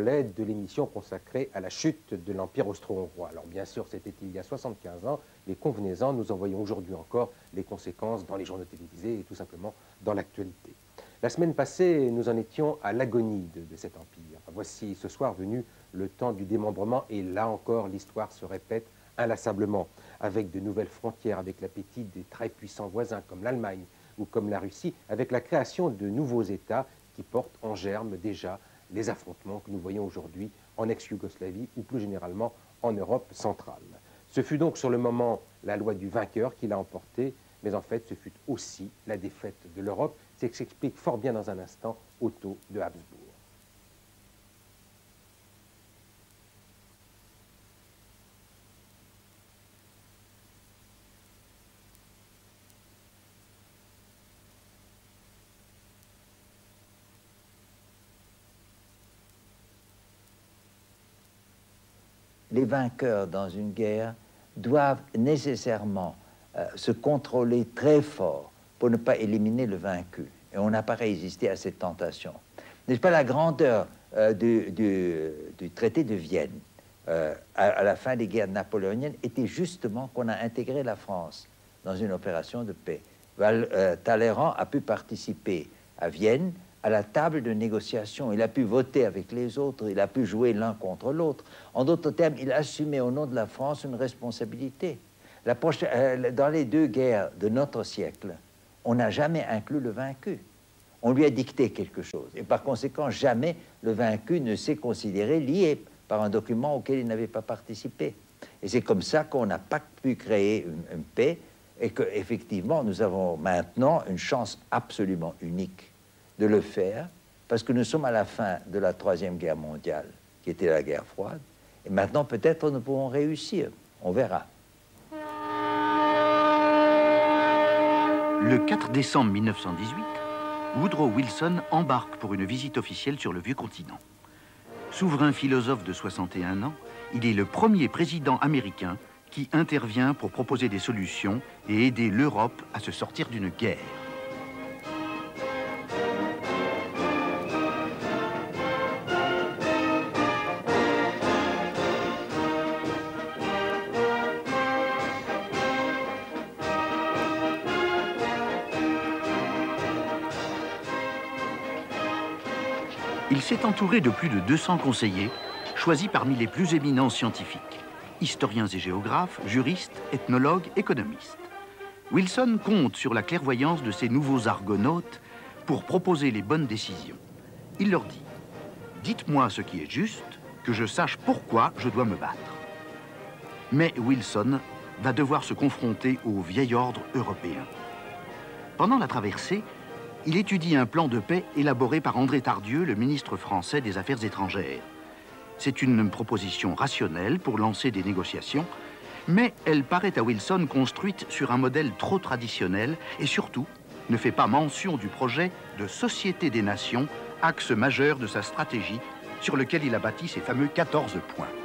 de l'émission consacrée à la chute de l'Empire austro-hongrois. Alors bien sûr, c'était il y a 75 ans, mais convenez-en, nous en voyons aujourd'hui encore les conséquences dans les journaux télévisés et tout simplement dans l'actualité. La semaine passée, nous en étions à l'agonie de, de, cet empire. voici ce soir venu le temps du démembrement et là encore, l'histoire se répète inlassablement, avec de nouvelles frontières, avec l'appétit des très puissants voisins comme l'Allemagne ou comme la Russie, avec la création de nouveaux États qui portent en germe déjà les affrontements que nous voyons aujourd'hui en ex-Yougoslavie ou plus généralement en Europe centrale. Ce fut donc sur le moment la loi du vainqueur qui l'a emporté, mais en fait ce fut aussi la défaite de l'Europe, c'est ce qu'explique fort bien dans un instant Otto de Habsbourg. Les vainqueurs dans une guerre doivent nécessairement euh, se contrôler très fort pour ne pas éliminer le vaincu. Et on n'a pas résisté à cette tentation. N'est-ce pas la grandeur euh, du, traité de Vienne euh, à, la fin des guerres napoléoniennes était justement qu'on a intégré la France dans une opération de paix. Talleyrand a pu participer à Vienne à la table de négociation. Il a pu voter avec les autres, il a pu jouer l'un contre l'autre. En d'autres termes, il assumait au nom de la France une responsabilité. La euh, dans les deux guerres de notre siècle, on n'a jamais inclus le vaincu. On lui a dicté quelque chose. Et par conséquent, jamais le vaincu ne s'est considéré lié par un document auquel il n'avait pas participé. Et c'est comme ça qu'on n'a pas pu créer une, une paix et qu'effectivement, nous avons maintenant une chance absolument unique de le faire, parce que nous sommes à la fin de la Troisième Guerre mondiale, qui était la guerre froide, et maintenant peut-être nous pourrons réussir, on verra. Le 4 décembre 1918, Woodrow Wilson embarque pour une visite officielle sur le vieux continent. Souverain philosophe de 61 ans, il est le premier président américain qui intervient pour proposer des solutions et aider l'Europe à se sortir d'une guerre. Entouré de plus de 200 conseillers, choisis parmi les plus éminents scientifiques, historiens et géographes, juristes, ethnologues, économistes. Wilson compte sur la clairvoyance de ces nouveaux argonautes pour proposer les bonnes décisions. Il leur dit Dites-moi ce qui est juste, que je sache pourquoi je dois me battre. Mais Wilson va devoir se confronter au vieil ordre européen. Pendant la traversée, il étudie un plan de paix élaboré par André Tardieu, le ministre français des Affaires étrangères. C'est une proposition rationnelle pour lancer des négociations, mais elle paraît à Wilson construite sur un modèle trop traditionnel et surtout ne fait pas mention du projet de Société des Nations, axe majeur de sa stratégie sur lequel il a bâti ses fameux 14 points.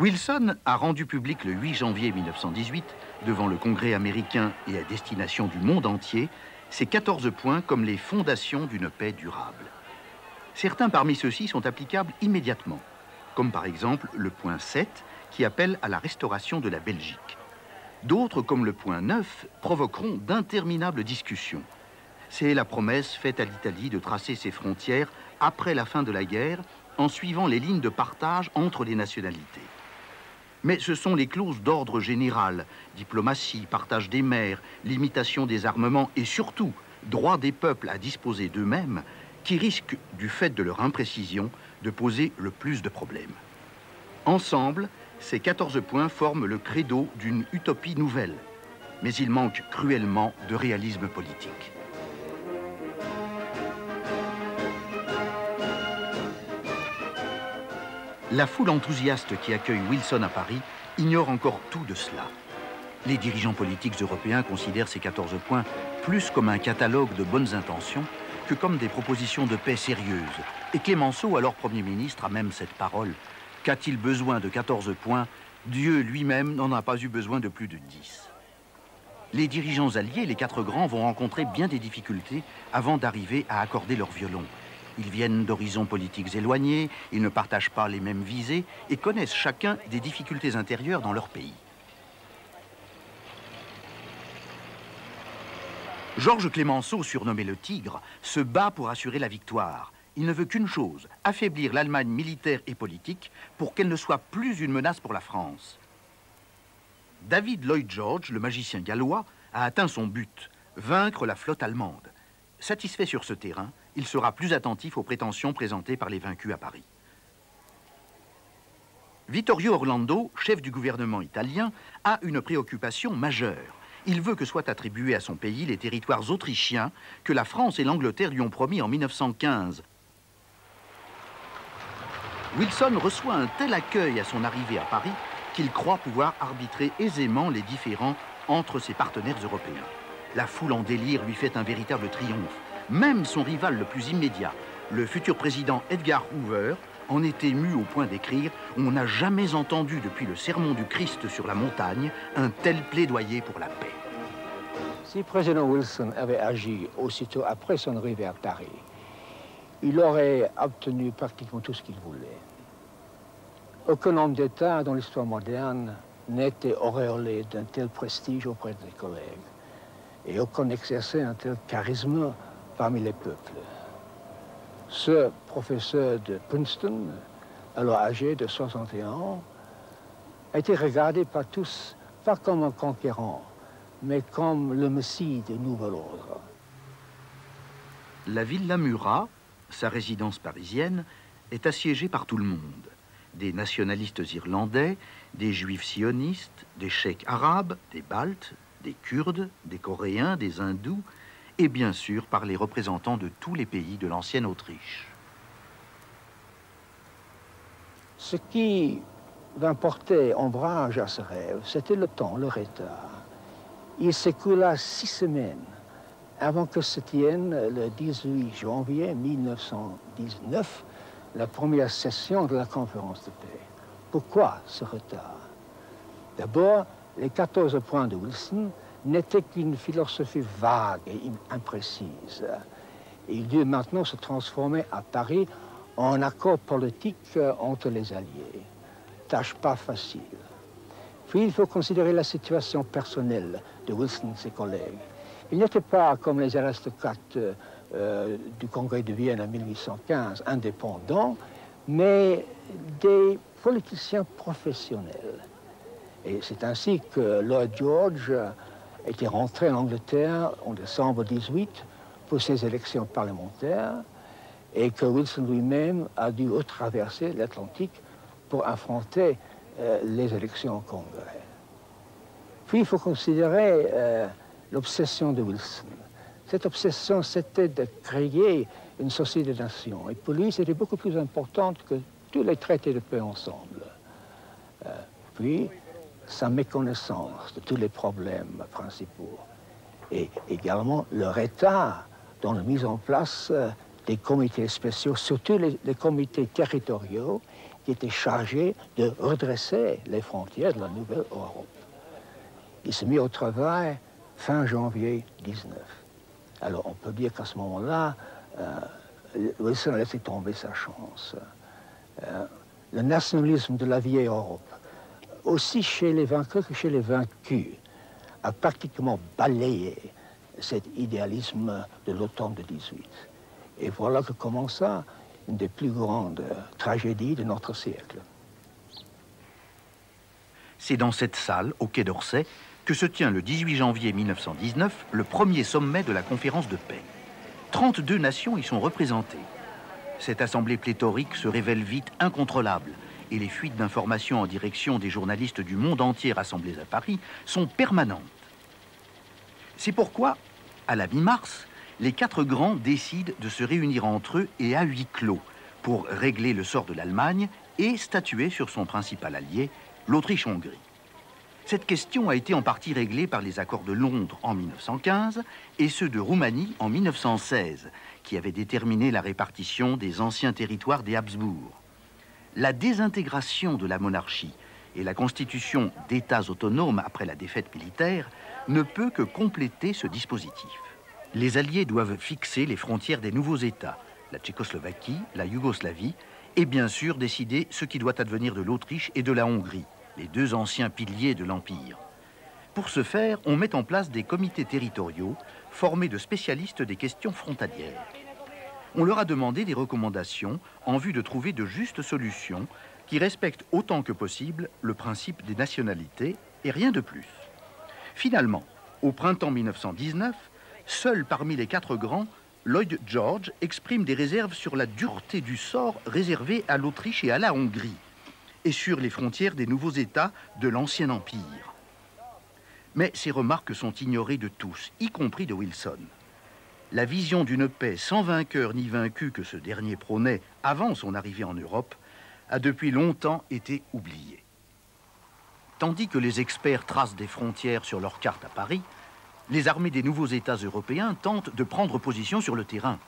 Wilson a rendu public le 8 janvier 1918 devant le Congrès américain et à destination du monde entier, ces 14 points comme les fondations d'une paix durable. Certains parmi ceux-ci sont applicables immédiatement, comme par exemple le point 7 qui appelle à la restauration de la Belgique. D'autres, comme le point 9, provoqueront d'interminables discussions. C'est la promesse faite à l'Italie de tracer ses frontières après la fin de la guerre en suivant les lignes de partage entre les nationalités. Mais ce sont les clauses d'ordre général, diplomatie, partage des mers, limitation des armements et surtout droit des peuples à disposer d'eux-mêmes, qui risquent, du fait de leur imprécision, de poser le plus de problèmes. Ensemble, ces 14 points forment le credo d'une utopie nouvelle, mais il manque cruellement de réalisme politique. La foule enthousiaste qui accueille Wilson à Paris ignore encore tout de cela. Les dirigeants politiques européens considèrent ces 14 points plus comme un catalogue de bonnes intentions que comme des propositions de paix sérieuses. Et Clémenceau, alors Premier ministre, a même cette parole. Qu'a-t-il besoin de 14 points? Dieu lui-même n'en a pas eu besoin de plus de 10. les dirigeants alliés, les quatre grands, vont rencontrer bien des difficultés avant d'arriver à accorder leur violon. Ils viennent d'horizons politiques éloignés, ils ne partagent pas les mêmes visées et connaissent chacun des difficultés intérieures dans leur pays. Georges Clémenceau, surnommé le Tigre, se bat pour assurer la victoire. Il ne veut qu'une chose, affaiblir l'Allemagne militaire et politique pour qu'elle ne soit plus une menace pour la France. David Lloyd George, le magicien gallois, a atteint son but, vaincre la flotte allemande. Satisfait sur ce terrain, il sera plus attentif aux prétentions présentées par les vaincus à Paris. Vittorio Orlando, chef du gouvernement italien, a une préoccupation majeure. Il veut que soient attribués à son pays les territoires autrichiens que la France et l'Angleterre lui ont promis en 1915. Wilson reçoit un tel accueil à son arrivée à Paris qu'il croit pouvoir arbitrer aisément les différends entre ses partenaires européens. La foule en délire lui fait un véritable triomphe. Même son rival le plus immédiat, le futur président Edgar Hoover, en est ému au point d'écrire On n'a jamais entendu depuis le sermon du Christ sur la montagne un tel plaidoyer pour la paix. Si président Wilson avait agi aussitôt après son arrivée à Paris, il aurait obtenu pratiquement tout ce qu'il voulait. Aucun homme d'État dans l'histoire moderne n'était auréolé d'un tel prestige auprès des collègues et aucun n'exerçait un tel charisme parmi les peuples. Ce professeur de Princeton, alors âgé de 61 ans, a été regardé par tous, pas comme un conquérant, mais comme le messie du nouvel ordre. La Villa Murat, sa résidence parisienne, est assiégée par tout le monde des nationalistes irlandais, des juifs sionistes, des chèques arabes, des baltes, des kurdes, des coréens, des hindous, et bien sûr par les représentants de tous les pays de l'ancienne Autriche. Ce qui vint porter ombrage à ce rêve, c'était le temps, le retard. Il s'écoula six semaines avant que se tienne le 18 janvier 1919 la première session de la conférence de paix. Pourquoi ce retard? D'abord, les 14 points de Wilson n'étaient qu'une philosophie vague et imprécise. Il dut maintenant se transformer à Paris en accord politique euh, entre les Alliés. Tâche pas facile. Puis il faut considérer la situation personnelle de Wilson et ses collègues. Ils n'étaient pas comme les aristocrates euh, du Congrès de Vienne en 1815 indépendants, mais des politiciens professionnels. Et c'est ainsi que Lloyd George était rentré en Angleterre en décembre 18 pour ses élections parlementaires et que Wilson lui-même a dû traverser l'Atlantique pour affronter euh, les élections au Congrès. Puis il faut considérer euh, l'obsession de Wilson. Cette obsession, c'était de créer une société de nations. Et pour lui, c'était beaucoup plus important que tous les traités de paix ensemble. Euh, puis, sa méconnaissance de tous les problèmes principaux. Et également leur état dans la mise en place euh, des comités spéciaux, surtout les, les, comités territoriaux qui étaient chargés de redresser les frontières de la nouvelle Europe. Il s'est mis au travail fin janvier 19. Alors on peut dire qu'à ce moment-là, euh, Wilson a laissé tomber sa chance. Euh, le nationalisme de la vieille Europe, aussi chez les vainqueurs que chez les vaincus, a pratiquement balayé cet idéalisme de l'automne de 18. Et voilà que commença une des plus grandes tragédies de notre siècle. C'est dans cette salle, au Quai d'Orsay, que se tient le 18 janvier 1919 le premier sommet de la conférence de paix. 32 nations y sont représentées. Cette assemblée pléthorique se révèle vite incontrôlable et les fuites d'informations en direction des journalistes du monde entier rassemblés à Paris sont permanentes. C'est pourquoi, à la mi-mars, les quatre grands décident de se réunir entre eux et à huis clos pour régler le sort de l'Allemagne et statuer sur son principal allié, l'Autriche-Hongrie. Cette question a été en partie réglée par les accords de Londres en 1915 et ceux de Roumanie en 1916, qui avaient déterminé la répartition des anciens territoires des Habsbourg. La désintégration de la monarchie et la constitution d'États autonomes après la défaite militaire ne peut que compléter ce dispositif. Les Alliés doivent fixer les frontières des nouveaux États, la Tchécoslovaquie, la Yougoslavie, et bien sûr décider ce qui doit advenir de l'Autriche et de la Hongrie, les deux anciens piliers de l'Empire. Pour ce faire, on met en place des comités territoriaux formés de spécialistes des questions frontalières. On leur a demandé des recommandations en vue de trouver de justes solutions qui respectent autant que possible le principe des nationalités et rien de plus. Finalement, au printemps 1919, seul parmi les quatre grands, Lloyd George exprime des réserves sur la dureté du sort réservé à l'Autriche et à la Hongrie, et sur les frontières des nouveaux États de l'ancien Empire. Mais ces remarques sont ignorées de tous, y compris de Wilson. La vision d'une paix sans vainqueur ni vaincu que ce dernier prônait avant son arrivée en Europe a depuis longtemps été oubliée. Tandis que les experts tracent des frontières sur leurs cartes à Paris, les armées des nouveaux États européens tentent de prendre position sur le terrain.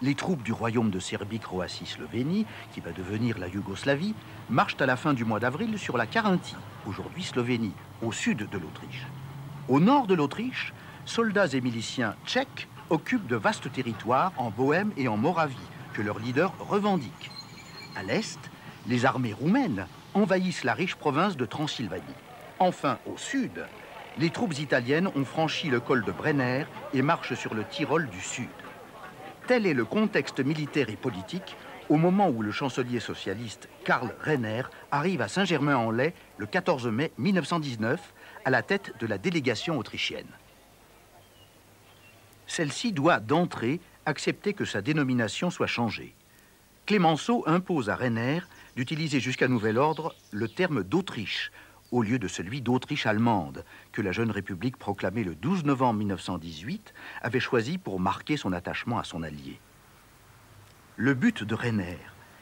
Les troupes du royaume de Serbie-Croatie-Slovénie, qui va devenir la Yougoslavie, marchent à la fin du mois d'avril sur la Carinthie, aujourd'hui Slovénie, au sud de l'Autriche. Au nord de l'Autriche, soldats et miliciens tchèques occupent de vastes territoires en Bohême et en Moravie, que leurs leaders revendiquent. À l'est, les armées roumaines envahissent la riche province de Transylvanie. Enfin, au sud, les troupes italiennes ont franchi le col de Brenner et marchent sur le Tyrol du Sud. Tel est le contexte militaire et politique au moment où le chancelier socialiste Karl Renner arrive à Saint-Germain-en-Laye le 14 mai 1919 à la tête de la délégation autrichienne. Celle-ci doit d'entrée accepter que sa dénomination soit changée. Clémenceau impose à Renner d'utiliser jusqu'à nouvel ordre le terme d'Autriche au lieu de celui d'Autriche allemande, que la jeune République proclamée le 12 novembre 1918 avait choisi pour marquer son attachement à son allié. Le but de Renner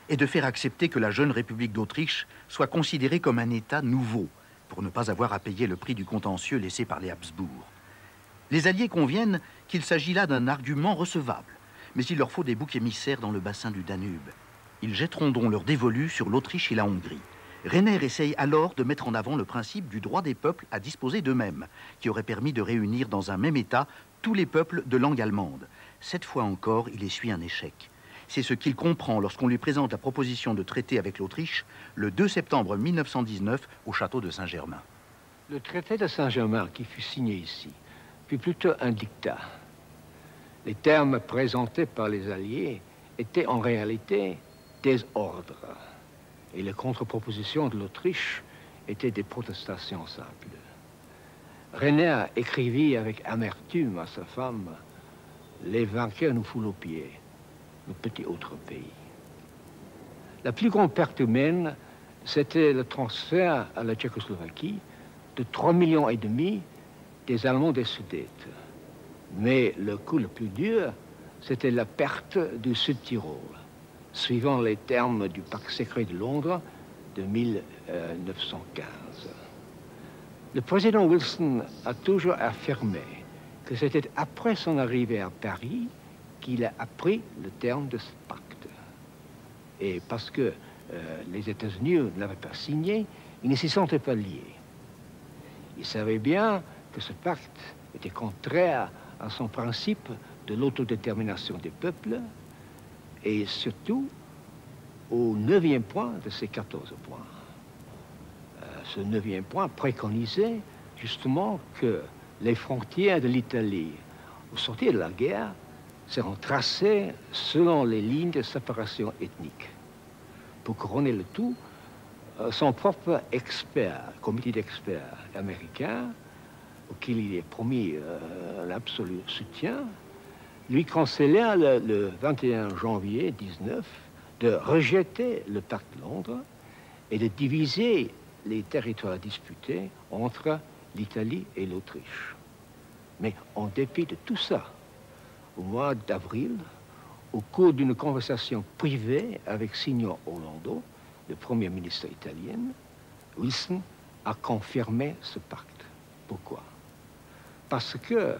est de faire accepter que la jeune République d'Autriche soit considérée comme un État nouveau, pour ne pas avoir à payer le prix du contentieux laissé par les Habsbourg. Les Alliés conviennent qu'il s'agit là d'un argument recevable, mais il leur faut des boucs émissaires dans le bassin du Danube. Ils jetteront donc leur dévolu sur l'Autriche et la Hongrie. Renner essaye alors de mettre en avant le principe du droit des peuples à disposer d'eux-mêmes, qui aurait permis de réunir dans un même État tous les peuples de langue allemande. Cette fois encore, il essuie un échec. C'est ce qu'il comprend lorsqu'on lui présente la proposition de traité avec l'Autriche le 2 septembre 1919 au château de Saint-Germain. Le traité de Saint-Germain qui fut signé ici fut plutôt un dictat. Les termes présentés par les Alliés étaient en réalité des ordres et les contre-propositions de l'Autriche étaient des protestations simples. René écrivit avec amertume à sa femme Les vainqueurs nous foulent aux pieds, nos petits autres pays. La plus grande perte humaine, c'était le transfert à la Tchécoslovaquie de 3 millions et demi des Allemands des Sudètes. Mais le coup le plus dur, c'était la perte du Sud-Tyrol suivant les termes du pacte secret de Londres de 1915. Le président Wilson a toujours affirmé que c'était après son arrivée à Paris qu'il a appris le terme de ce pacte. Et parce que euh, les États-Unis ne l'avaient pas signé, il ne s'y sentait pas lié. Il savait bien que ce pacte était contraire à son principe de l'autodétermination des peuples et surtout au neuvième point de ces 14 points. Euh, ce neuvième point préconisait justement que les frontières de l'Italie, au sortir de la guerre, seront tracées selon les lignes de séparation ethnique. Pour couronner le tout, euh, son propre expert, comité d'experts américain, auquel il est promis euh, l'absolu soutien, lui conseilla le, 21 janvier 19 de rejeter le pacte Londres et de diviser les territoires disputés entre l'Italie et l'Autriche. Mais en dépit de tout ça, au mois d'avril, au cours d'une conversation privée avec Signor Orlando, le premier ministre italien, Wilson a confirmé ce pacte. Pourquoi? Parce que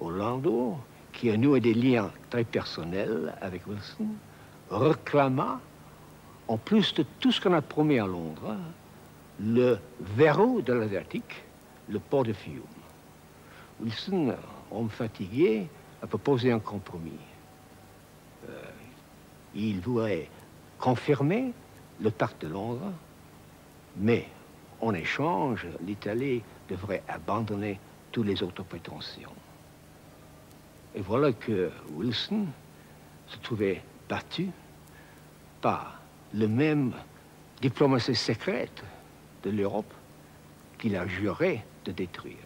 Orlando qui a noué des liens très personnels avec Wilson, réclama, en plus de tout ce qu'on a promis à Londres, le verrou de l'Atlantique, le port de Fiume. Wilson, homme fatigué, a proposé un compromis. Euh, il voulait confirmer le pacte de Londres, mais en échange, l'Italie devrait abandonner toutes les autres prétentions. Et voilà que Wilson se trouvait battu par le même diplomatie secrète de l'Europe qu'il a juré de détruire.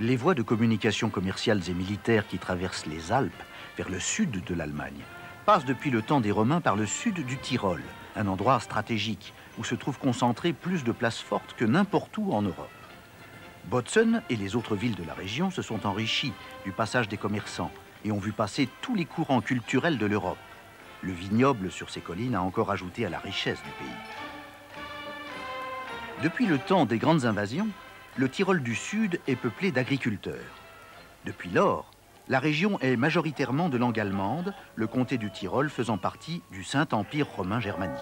Les voies de communication commerciales et militaires qui traversent les Alpes vers le sud de l'Allemagne passent depuis le temps des Romains par le sud du Tyrol, un endroit stratégique où se trouvent concentrées plus de places fortes que n'importe où en Europe. Botzen et les autres villes de la région se sont enrichis du passage des commerçants et ont vu passer tous les courants culturels de l'Europe. Le vignoble sur ces collines a encore ajouté à la richesse du pays. Depuis le temps des grandes invasions, le Tyrol du Sud est peuplé d'agriculteurs. Depuis lors, la région est majoritairement de langue allemande, le comté du Tyrol faisant partie du Saint-Empire romain germanique.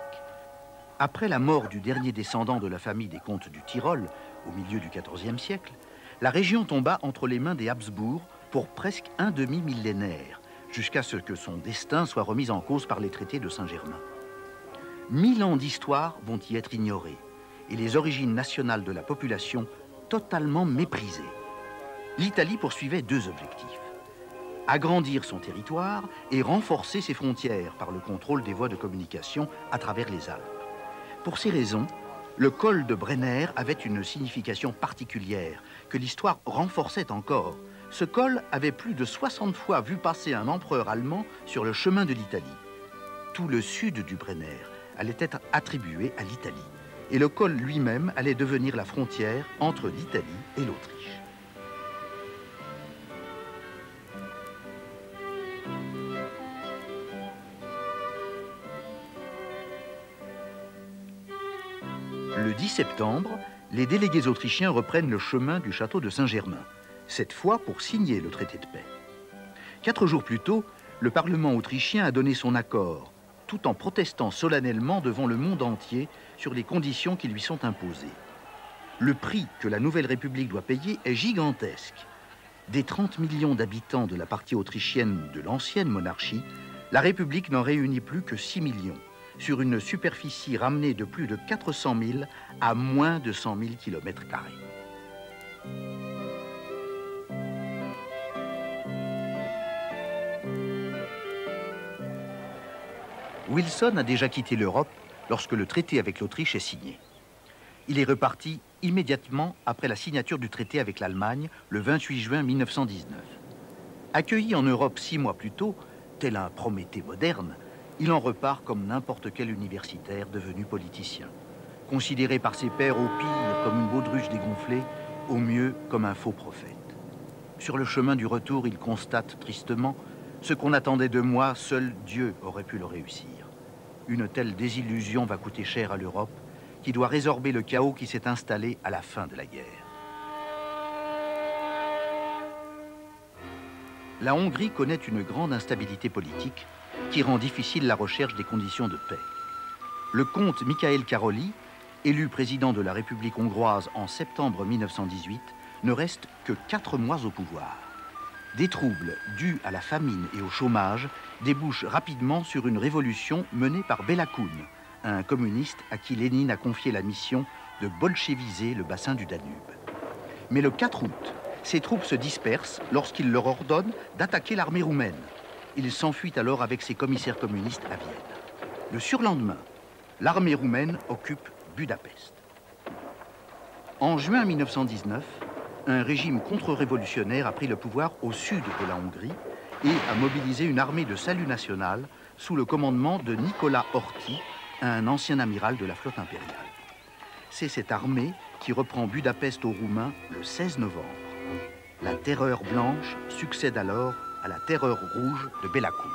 Après la mort du dernier descendant de la famille des comtes du Tyrol, au milieu du XIVe siècle, la région tomba entre les mains des Habsbourg pour presque un demi-millénaire, jusqu'à ce que son destin soit remis en cause par les traités de Saint-Germain. Mille ans d'histoire vont y être ignorés, et les origines nationales de la population totalement méprisé. L'Italie poursuivait deux objectifs. Agrandir son territoire et renforcer ses frontières par le contrôle des voies de communication à travers les Alpes. Pour ces raisons, le col de Brenner avait une signification particulière que l'histoire renforçait encore. Ce col avait plus de 60 fois vu passer un empereur allemand sur le chemin de l'Italie. Tout le sud du Brenner allait être attribué à l'Italie et le col lui-même allait devenir la frontière entre l'Italie et l'Autriche. Le 10 septembre, les délégués autrichiens reprennent le chemin du château de Saint-Germain, cette fois pour signer le traité de paix. Quatre jours plus tôt, le Parlement autrichien a donné son accord, tout en protestant solennellement devant le monde entier sur les conditions qui lui sont imposées. Le prix que la nouvelle République doit payer est gigantesque. Des 30 millions d'habitants de la partie autrichienne de l'ancienne monarchie, la République n'en réunit plus que 6 millions, sur une superficie ramenée de plus de 400 000 à moins de 100 000 km. Wilson a déjà quitté l'Europe lorsque le traité avec l'Autriche est signé. Il est reparti immédiatement après la signature du traité avec l'Allemagne le 28 juin 1919. Accueilli en Europe six mois plus tôt, tel un Prométhée moderne, il en repart comme n'importe quel universitaire devenu politicien. Considéré par ses pairs au pire comme une baudruche dégonflée, au mieux comme un faux prophète. Sur le chemin du retour, il constate tristement ce qu'on attendait de moi, seul Dieu aurait pu le réussir. Une telle désillusion va coûter cher à l'Europe, qui doit résorber le chaos qui s'est installé à la fin de la guerre. La Hongrie connaît une grande instabilité politique qui rend difficile la recherche des conditions de paix. Le comte Michael Karoli, élu président de la République hongroise en septembre 1918, ne reste que quatre mois au pouvoir. Des troubles dus à la famine et au chômage débouchent rapidement sur une révolution menée par Bela un communiste à qui Lénine a confié la mission de bolcheviser le bassin du Danube. Mais le 4 août, ses troupes se dispersent lorsqu'il leur ordonne d'attaquer l'armée roumaine. Il s'enfuit alors avec ses commissaires communistes à Vienne. Le surlendemain, l'armée roumaine occupe Budapest. En juin 1919, un régime contre-révolutionnaire a pris le pouvoir au sud de la Hongrie et a mobilisé une armée de salut national sous le commandement de Nicolas Horthy, un ancien amiral de la flotte impériale. C'est cette armée qui reprend Budapest aux Roumains le 16 novembre. La terreur blanche succède alors à la terreur rouge de Bellacourt.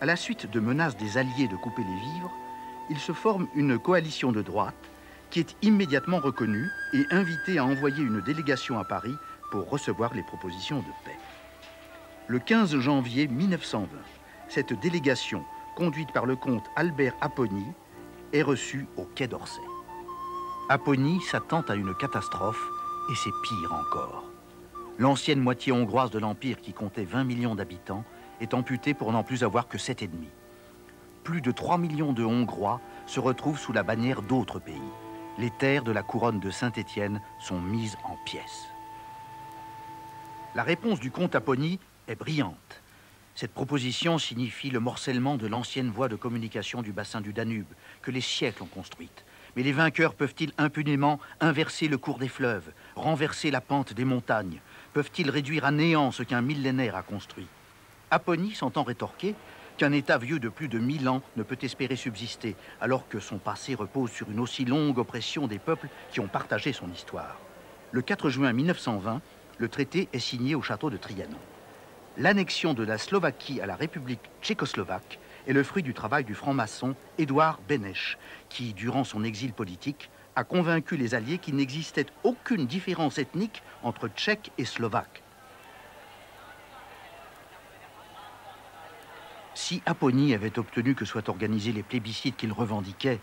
À la suite de menaces des Alliés de couper les vivres, il se forme une coalition de droite qui est immédiatement reconnu et invité à envoyer une délégation à Paris pour recevoir les propositions de paix. le 15 janvier 1920. Cette délégation, conduite par le comte Albert Apony, est reçue au Quai d'Orsay. Apony s'attend à une catastrophe et c'est pire encore. L'ancienne moitié hongroise de l'Empire, qui comptait 20 millions d'habitants, est amputée pour n'en plus avoir que 7,5. Plus de 3 millions de Hongrois se retrouvent sous la bannière d'autres pays. Les terres de la couronne de Saint-Étienne sont mises en pièces. La réponse du comte Apony est brillante. Cette proposition signifie le morcellement de l'ancienne voie de communication du bassin du Danube, que les siècles ont construite. Mais les vainqueurs peuvent-ils impunément inverser le cours des fleuves, renverser la pente des montagnes Peuvent-ils réduire à néant ce qu'un millénaire a construit Apony s'entend rétorquer qu'un État vieux de plus de mille ans ne peut espérer subsister, alors que son passé repose sur une aussi longue oppression des peuples qui ont partagé son histoire. Le 4 juin 1920, le traité est signé au château de Trianon. L'annexion de la Slovaquie à la République tchécoslovaque est le fruit du travail du franc-maçon Édouard Beneš, qui, durant son exil politique, a convaincu les Alliés qu'il n'existait aucune différence ethnique entre Tchèques et Slovaques. Si Apony avait obtenu que soient organisés les plébiscites qu'il revendiquait,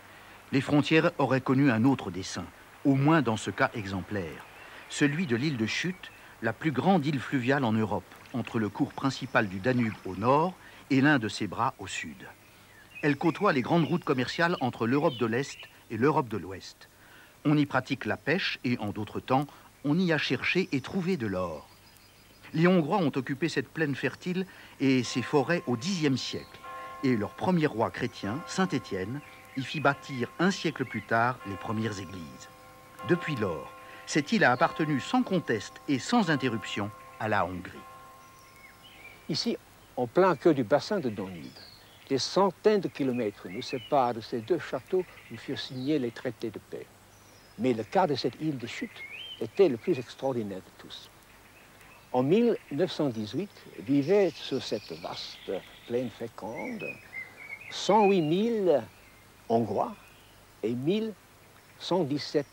les frontières auraient connu un autre dessein, au moins dans ce cas exemplaire, celui de l'île de Chute, la plus grande île fluviale en Europe, entre le cours principal du Danube au nord et l'un de ses bras au sud. Elle côtoie les grandes routes commerciales entre l'Europe de l'Est et l'Europe de l'Ouest. On y pratique la pêche et, en d'autres temps, on y a cherché et trouvé de l'or. Les Hongrois ont occupé cette plaine fertile et ses forêts au Xe siècle, et leur premier roi chrétien, Saint Étienne, y fit bâtir un siècle plus tard les premières églises. Depuis lors, cette île a appartenu sans conteste et sans interruption à la Hongrie. Ici, en plein cœur du bassin de Danube, des centaines de kilomètres nous séparent de ces deux châteaux où furent signés les traités de paix. Mais le cas de cette île de chute était le plus extraordinaire de tous. En 1918, vivaient sur cette vaste plaine féconde 108 000 Hongrois et 1117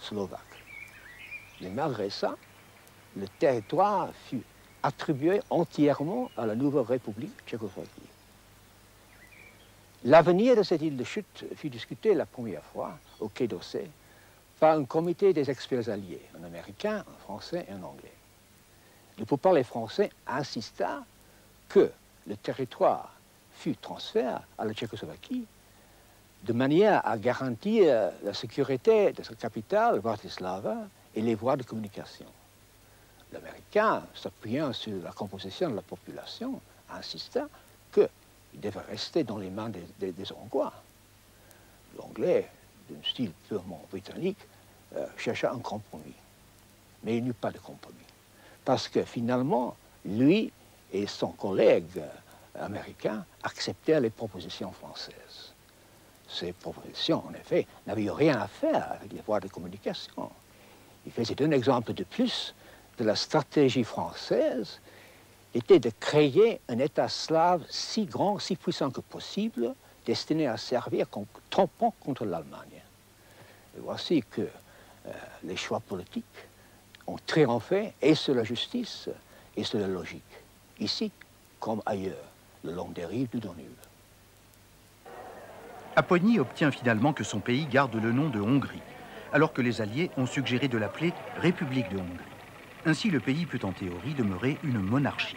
Slovaques. Mais malgré ça, le territoire fut attribué entièrement à la nouvelle République tchécoslovaque. L'avenir de cette île de chute fut discuté la première fois au Quai d'Orsay par un comité des experts alliés, un Américain, un Français et un Anglais. Le pourparler français insista que le territoire fût transféré à la Tchécoslovaquie de manière à garantir la sécurité de sa capitale, Bratislava, et les voies de communication. L'Américain, s'appuyant sur la composition de la population, insista qu'il devait rester dans les mains des, Hongrois. L'Anglais, d'un style purement britannique, euh, chercha un compromis. Mais il n'y eut pas de compromis. Parce que finalement, lui et son collègue euh, américain acceptèrent les propositions françaises. Ces propositions, en effet, n'avaient rien à faire avec les voies de communication. Faisait un exemple de plus de la stratégie française était de créer un État slave si grand, si puissant que possible, destiné à servir comme tampon contre l'Allemagne. Voici que les choix politiques ont triomphé et sur la justice et sur la logique, ici comme ailleurs, le long des rives du Danube. Apony obtient finalement que son pays garde le nom de Hongrie alors que les Alliés ont suggéré de l'appeler République de Hongrie. Ainsi, le pays peut en théorie demeurer une monarchie.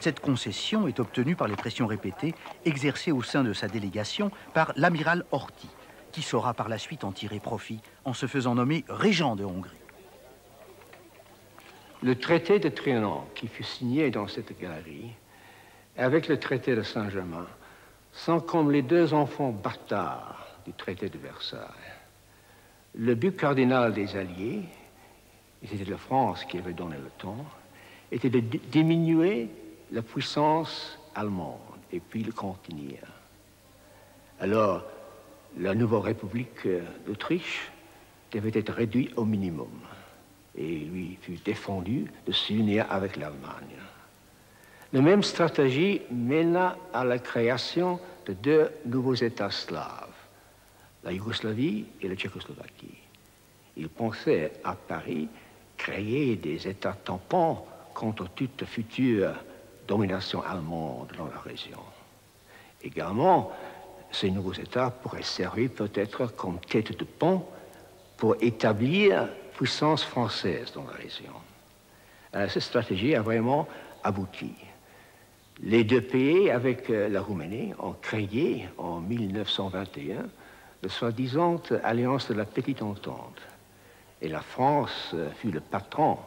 Cette concession est obtenue par les pressions répétées exercées au sein de sa délégation par l'amiral Horthy, qui saura par la suite en tirer profit en se faisant nommer régent de Hongrie. Le traité de Trianon, qui fut signé dans cette galerie, avec le traité de Saint-Germain, sont comme les deux enfants bâtards du traité de Versailles. Le but cardinal des Alliés, et c'était la France qui avait donné le ton, était de diminuer la puissance allemande et puis le contenir. Alors, la nouvelle République d'Autriche devait être réduite au minimum. Et lui fut défendu de s'unir avec l'Allemagne. La même stratégie mena à la création de deux nouveaux États slaves la Yougoslavie et la Tchécoslovaquie. Il pensait à Paris créer des États tampons contre toute future domination allemande dans la région. Également, ces nouveaux États pourraient servir peut-être comme tête de pont pour établir puissance française dans la région. Euh, cette stratégie a vraiment abouti. Les deux pays, avec euh, la Roumanie, ont créé en 1921 la soi-disant alliance de la Petite Entente. Et la France euh, fut le patron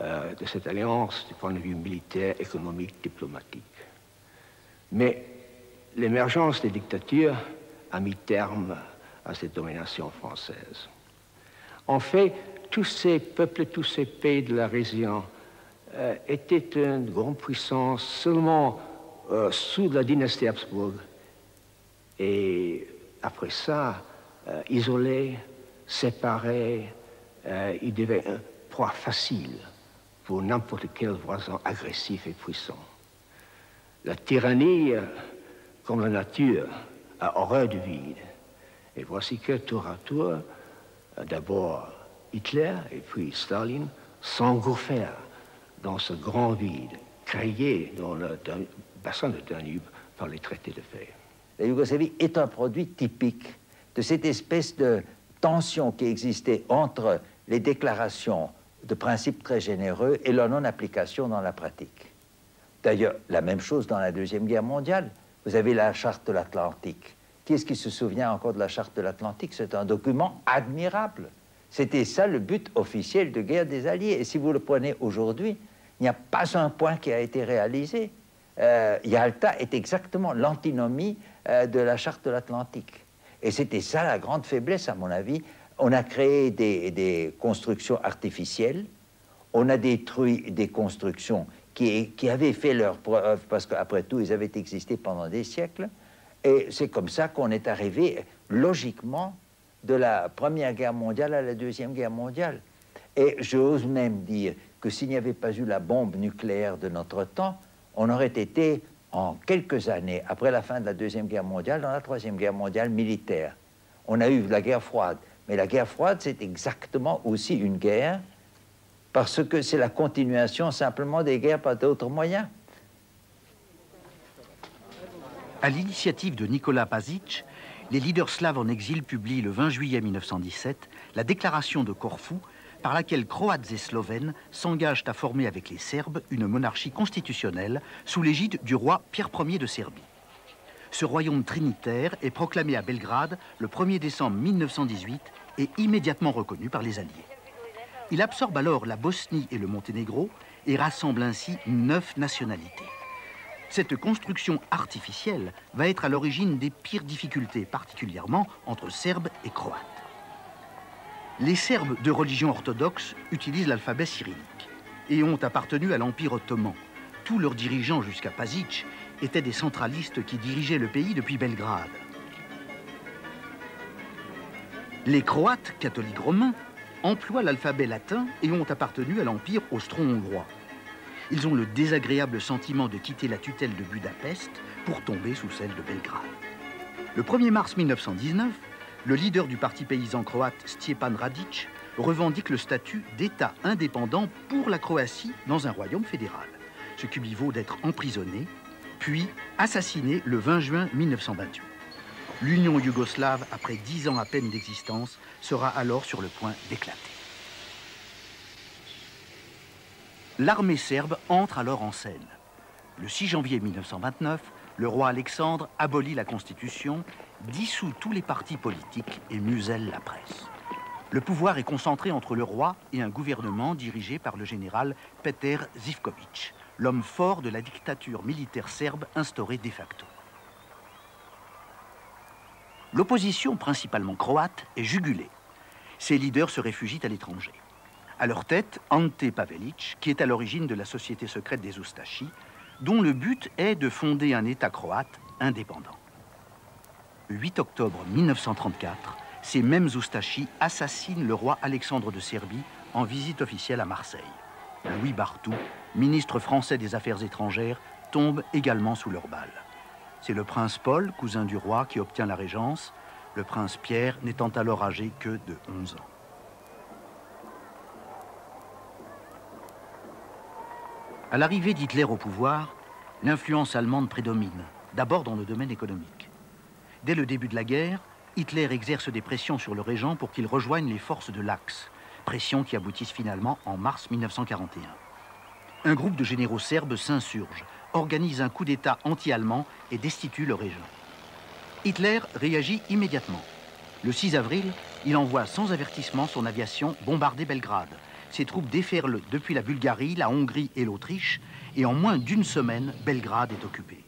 de cette alliance du point de vue militaire, économique, diplomatique. Mais l'émergence des dictatures a mis terme à cette domination française. En fait, tous ces peuples, tous ces pays de la région euh, étaient une grande puissance seulement euh, sous la dynastie Habsbourg. Et après ça, euh, isolés, séparés, ils devaient un proie facile pour n'importe quel voisin agressif et puissant. La tyrannie, comme la nature, a horreur du vide. Et voici que tour à tour, d'abord Hitler et puis Staline s'engouffrèrent dans ce grand vide créé dans le bassin de Danube par les traités de paix. La Yougoslavie est un produit typique de cette espèce de tension qui existait entre les déclarations de principes très généreux et leur non-application dans la pratique. D'ailleurs, la même chose dans la Deuxième Guerre mondiale. Vous avez la charte de l'Atlantique. Qui est-ce qui se souvient encore de la charte de l'Atlantique? C'est un document admirable. C'était ça le but officiel de guerre des Alliés. Et si vous le prenez aujourd'hui, il n'y a pas un point qui a été réalisé. Euh, Yalta est exactement l'antinomie euh, de la charte de l'Atlantique. Et c'était ça la grande faiblesse, à mon avis. On a créé des, constructions artificielles, on a détruit des constructions qui, avaient fait leur preuve, parce qu'après tout, ils avaient existé pendant des siècles. Et c'est comme ça qu'on est arrivé, logiquement, de la Première Guerre mondiale à la Deuxième Guerre mondiale. Et j'ose même dire que s'il n'y avait pas eu la bombe nucléaire de notre temps, on aurait été, en quelques années, après la fin de la Deuxième Guerre mondiale, dans la Troisième Guerre mondiale militaire. On a eu la guerre froide. Mais la guerre froide, c'est exactement aussi une guerre, parce que c'est la continuation simplement des guerres par d'autres moyens. À l'initiative de Nicolas Pazic, les leaders slaves en exil publient le 20 juillet 1917 la déclaration de Corfou par laquelle Croates et Slovènes s'engagent à former avec les Serbes une monarchie constitutionnelle sous l'égide du roi Pierre Ier de Serbie. Ce royaume trinitaire est proclamé à Belgrade le 1er décembre 1918 et immédiatement reconnu par les Alliés. Il absorbe alors la Bosnie et le Monténégro et rassemble ainsi neuf nationalités. Cette construction artificielle va être à l'origine des pires difficultés, particulièrement entre Serbes et Croates. Les Serbes de religion orthodoxe utilisent l'alphabet cyrillique et ont appartenu à l'Empire ottoman. Tous leurs dirigeants jusqu'à Pazic étaient des centralistes qui dirigeaient le pays depuis Belgrade. Les Croates, catholiques romains, emploient l'alphabet latin et ont appartenu à l'Empire austro-hongrois ils ont le désagréable sentiment de quitter la tutelle de Budapest pour tomber sous celle de Belgrade. Le 1er mars 1919, le leader du parti paysan croate Stjepan Radic revendique le statut d'État indépendant pour la Croatie dans un royaume fédéral, ce qui lui vaut d'être emprisonné, puis assassiné le 20 juin 1928. L'Union yougoslave, après dix ans à peine d'existence, sera alors sur le point d'éclater. L'armée serbe entre alors en scène. Le 6 janvier 1929, le roi Alexandre abolit la Constitution, dissout tous les partis politiques et muselle la presse. Le pouvoir est concentré entre le roi et un gouvernement dirigé par le général Peter Zivkovic, l'homme fort de la dictature militaire serbe instaurée de facto. L'opposition, principalement croate, est jugulée. Ses leaders se réfugient à l'étranger. À leur tête, Ante Pavelic, qui est à l'origine de la société secrète des Oustachis, dont le but est de fonder un État croate indépendant. Le 8 octobre 1934, ces mêmes Oustachis assassinent le roi Alexandre de Serbie en visite officielle à Marseille. Louis Barthou, ministre français des Affaires étrangères, tombe également sous leur balle. C'est le prince Paul, cousin du roi, qui obtient la régence, le prince Pierre n'étant alors âgé que de 11 ans. À l'arrivée d'Hitler au pouvoir, L'influence allemande prédomine, d'abord dans le domaine économique. Dès le début de la guerre, Hitler exerce des pressions sur le régent pour qu'il rejoigne les forces de l'Axe, pressions qui aboutissent finalement en mars 1941. Un groupe de généraux serbes s'insurge, organise un coup d'État anti-allemand et destitue le régent. Hitler réagit immédiatement. Le 6 avril, il envoie sans avertissement son aviation bombarder Belgrade. Ses troupes déferlent depuis la Bulgarie, la Hongrie et l'Autriche, et en moins d'une semaine, Belgrade est occupé.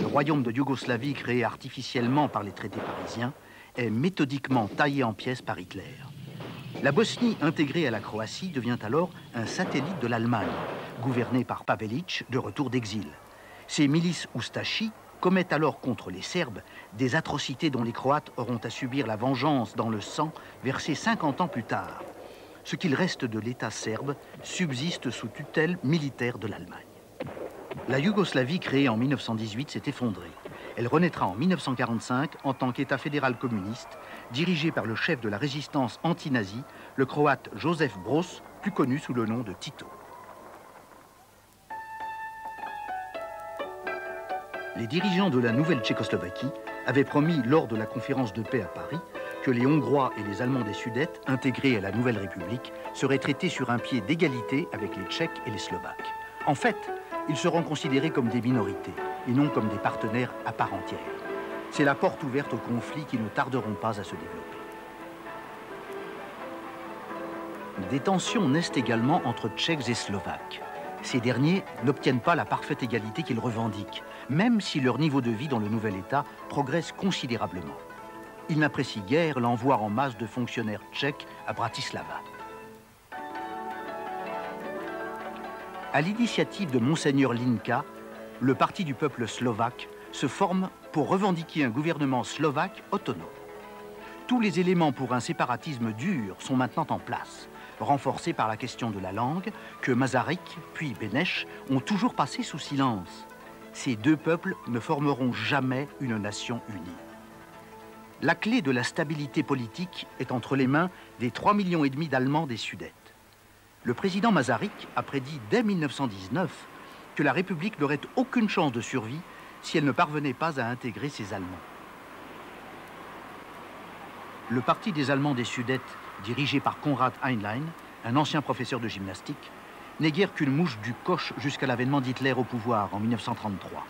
Le royaume de Yougoslavie, créé artificiellement par les traités parisiens, est méthodiquement taillé en pièces par Hitler. La Bosnie, intégrée à la Croatie, devient alors un satellite de l'Allemagne, gouverné par Pavelic, de retour d'exil. Ces milices Oustachi commettent alors contre les Serbes des atrocités dont les Croates auront à subir la vengeance dans le sang versé 50 ans plus tard. Ce qu'il reste de l'État serbe subsiste sous tutelle militaire de l'Allemagne. La Yougoslavie créée en 1918 s'est effondrée. Elle renaîtra en 1945 en tant qu'État fédéral communiste, dirigé par le chef de la résistance anti-nazie, le croate Joseph Broz, plus connu sous le nom de Tito. Les dirigeants de la nouvelle Tchécoslovaquie avaient promis lors de la conférence de paix à Paris que les Hongrois et les Allemands des Sudètes, intégrés à la nouvelle République, seraient traités sur un pied d'égalité avec les Tchèques et les Slovaques. En fait, ils seront considérés comme des minorités et non comme des partenaires à part entière. C'est la porte ouverte aux conflits qui ne tarderont pas à se développer. Des tensions naissent également entre Tchèques et Slovaques. Ces derniers n'obtiennent pas la parfaite égalité qu'ils revendiquent, même si leur niveau de vie dans le nouvel État progresse considérablement. Ils n'apprécient guère l'envoi en masse de fonctionnaires tchèques à Bratislava. À l'initiative de Monseigneur Linka, le Parti du peuple slovaque se forme pour revendiquer un gouvernement slovaque autonome. Tous les éléments pour un séparatisme dur sont maintenant en place, renforcés par la question de la langue que Masaryk puis Beneš ont toujours passé sous silence. Ces deux peuples ne formeront jamais une nation unie. La clé de la stabilité politique est entre les mains des 3,5 millions d'Allemands des Sudètes. Le président Masaryk a prédit dès 1919 que la République n'aurait aucune chance de survie si elle ne parvenait pas à intégrer ces Allemands. Le Parti des Allemands des Sudètes, dirigé par Konrad Heinlein, un ancien professeur de gymnastique, n'est guère qu'une mouche du coche jusqu'à l'avènement d'Hitler au pouvoir en 1933.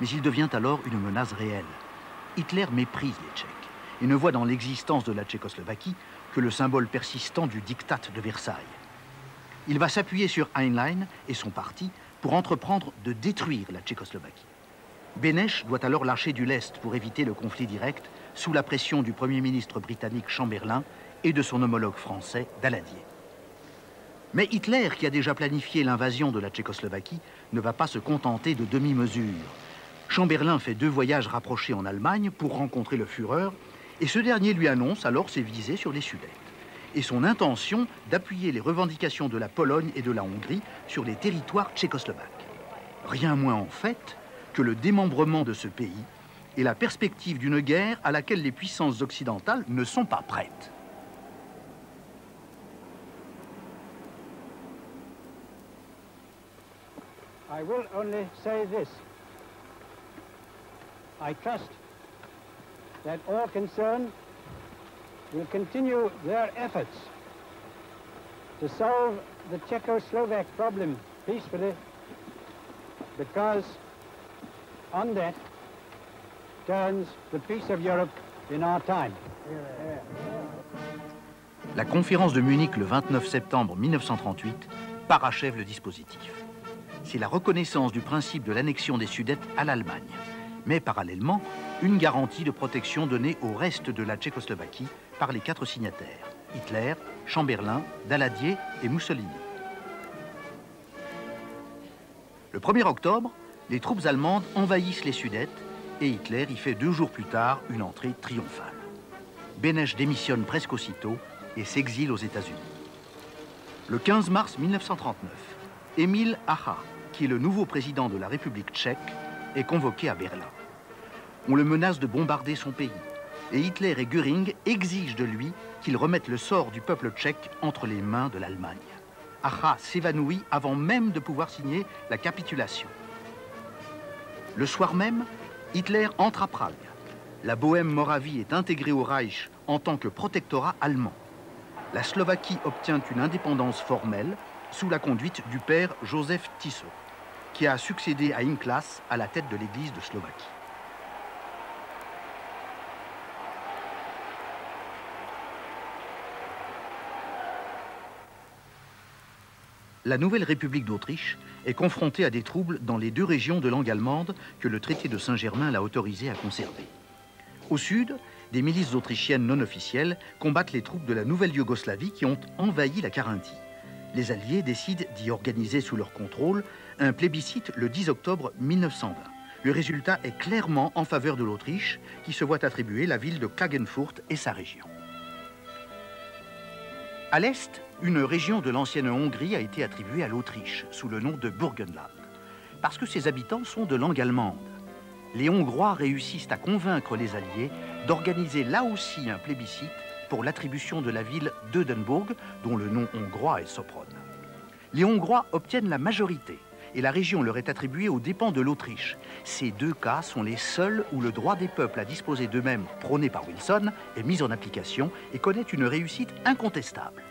Mais il devient alors une menace réelle. Hitler méprise les Tchèques et ne voit dans l'existence de la Tchécoslovaquie que le symbole persistant du diktat de Versailles. Il va s'appuyer sur Heinlein et son parti pour entreprendre de détruire la Tchécoslovaquie. Beneš doit alors lâcher du lest pour éviter le conflit direct sous la pression du Premier ministre britannique Chamberlain et de son homologue français Daladier. Mais Hitler, qui a déjà planifié l'invasion de la Tchécoslovaquie, ne va pas se contenter de demi-mesures. Chamberlain fait deux voyages rapprochés en Allemagne pour rencontrer le Führer, et ce dernier lui annonce alors ses visées sur les Sudètes et son intention d'appuyer les revendications de la Pologne et de la Hongrie sur les territoires tchécoslovaques. Rien moins en fait que le démembrement de ce pays et la perspective d'une guerre à laquelle les puissances occidentales ne sont pas prêtes. I will only say this. I trust that all concerned will continue their efforts to solve the Czechoslovak problem peacefully because on that turns the peace of Europe in our time. La conférence de Munich le 29 septembre 1938 parachève le dispositif. C'est la reconnaissance du principe de l'annexion des Sudètes à l'Allemagne, mais parallèlement, une garantie de protection donnée au reste de la Tchécoslovaquie par les quatre signataires, Hitler, Chamberlain, Daladier et Mussolini. Le 1er octobre, les troupes allemandes envahissent les Sudètes et Hitler y fait deux jours plus tard une entrée triomphale. Beneš démissionne presque aussitôt et s'exile aux États-Unis. Le 15 mars 1939, Émile Aha, qui est le nouveau président de la République tchèque, est convoqué à Berlin. On le menace de bombarder son pays et Hitler et Göring exigent de lui qu'il remette le sort du peuple tchèque entre les mains de l'Allemagne. Aha s'évanouit avant même de pouvoir signer la capitulation. Le soir même, Hitler entre à Prague. La Bohème-Moravie est intégrée au Reich en tant que protectorat allemand. La Slovaquie obtient une indépendance formelle sous la conduite du père Joseph Tiso, qui a succédé à Inklas à la tête de l'église de Slovaquie. La nouvelle République d'Autriche est confrontée à des troubles dans les deux régions de langue allemande que le traité de Saint-Germain l'a autorisé à conserver. Au sud, des milices autrichiennes non officielles combattent les troupes de la nouvelle Yougoslavie qui ont envahi la Carinthie. Les Alliés décident d'y organiser sous leur contrôle un plébiscite le 10 octobre 1920. Le résultat est clairement en faveur de l'Autriche, qui se voit attribuer la ville de Klagenfurt et sa région. À l'est, une région de l'ancienne Hongrie a été attribuée à l'Autriche sous le nom de Burgenland, parce que ses habitants sont de langue allemande. Les Hongrois réussissent à convaincre les Alliés d'organiser là aussi un plébiscite pour l'attribution de la ville d'Eudenburg, dont le nom hongrois est Sopron. Les Hongrois obtiennent la majorité et la région leur est attribuée aux dépens de l'Autriche. Ces deux cas sont les seuls où le droit des peuples à disposer d'eux-mêmes, prôné par Wilson, est mis en application et connaît une réussite incontestable.